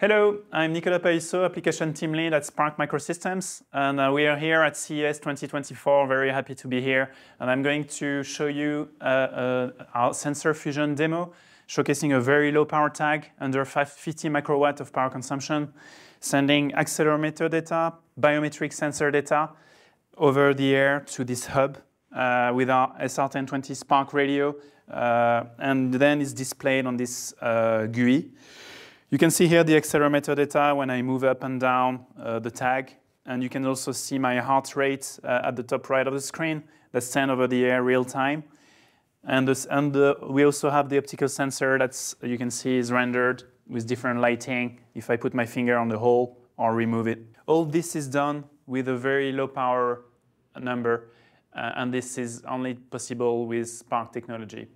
Hello, I'm Nicolas Paillusseau, Application Team Lead at Spark Microsystems, and uh, we are here at CES 2024. Very happy to be here, and I'm going to show you uh, uh, our sensor fusion demo, showcasing a very low power tag under 50 microwatt of power consumption, sending accelerometer data, biometric sensor data over the air to this hub uh, with our SR1020 Spark radio, uh, and then it's displayed on this uh, GUI. You can see here the accelerometer data when I move up and down uh, the tag. And you can also see my heart rate uh, at the top right of the screen that's sent over the air real time. And, this, and the, we also have the optical sensor that you can see is rendered with different lighting if I put my finger on the hole or remove it. All this is done with a very low power number. Uh, and this is only possible with Spark technology.